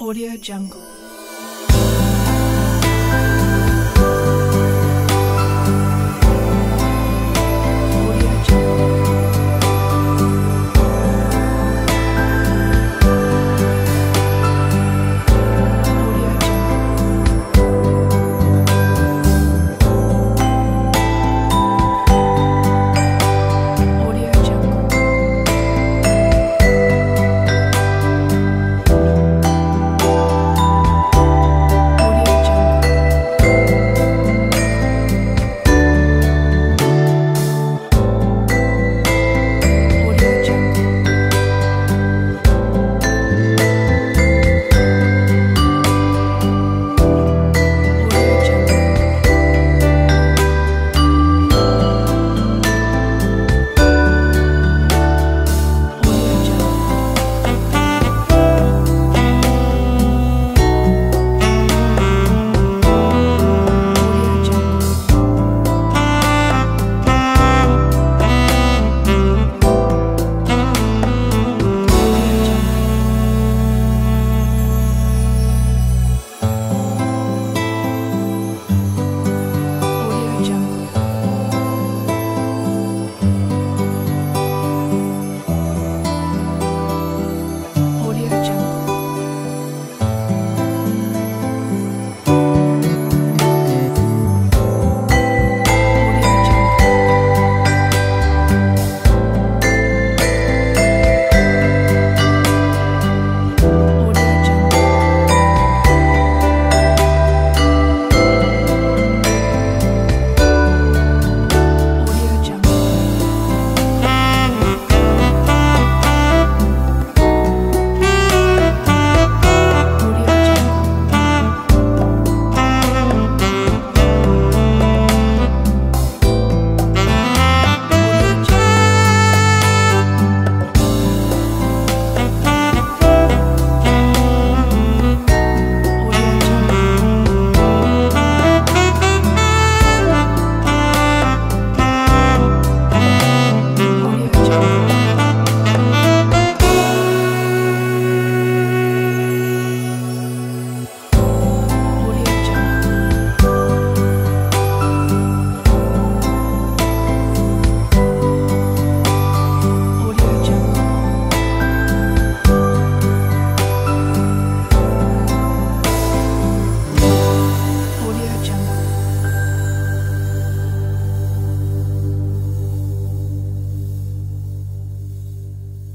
Audio Jungle.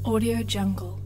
Audio Jungle.